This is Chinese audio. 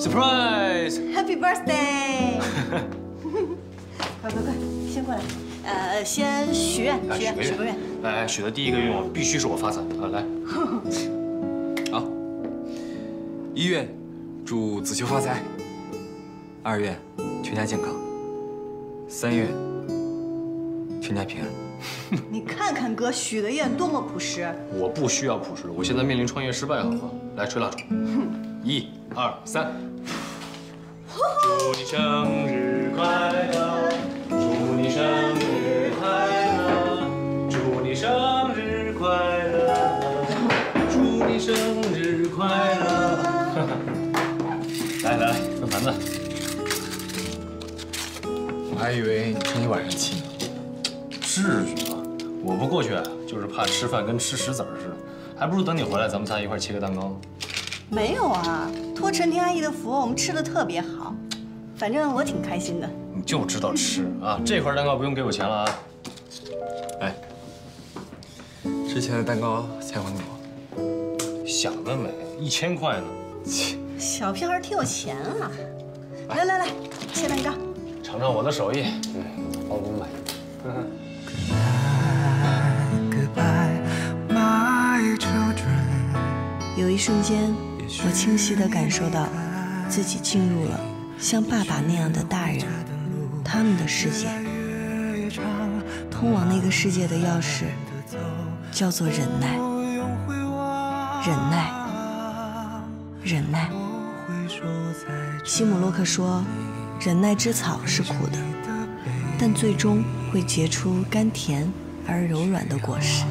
Surprise！Happy birthday！快快快，先过来。呃，先许愿，许愿，许个愿。来，许的第一个愿望必须是我发财啊！来，好，一愿祝子秋发财，二愿全家健康，三愿全家平安。你看看哥许的愿多么朴实。我不需要朴实，我现在面临创业失败，好吗？来，吹蜡烛，一、二、三。祝你生日快乐，祝你生日快乐，祝你生日快乐，祝你生日快乐。来来来，分盘子。我还以为你撑一晚上气呢。至于吗？我不过去，就是怕吃饭跟吃石子儿似的，还不如等你回来，咱们仨一块切个蛋糕。没有啊，托陈婷阿姨的福，我们吃的特别好。反正我挺开心的。你就知道吃啊！这块蛋糕不用给我钱了啊。哎，之前的蛋糕钱还给我。想得美，一千块呢。切，小屁孩挺有钱啊！来来来，切蛋糕。尝尝我的手艺。嗯，帮我买。Goodbye, my children. 有一瞬间，我清晰地感受到自己进入了像爸爸那样的大人，他们的世界。通往那个世界的钥匙叫做忍耐，忍耐，忍耐。西姆洛克说，忍耐之草是苦的，但最终会结出甘甜而柔软的果实。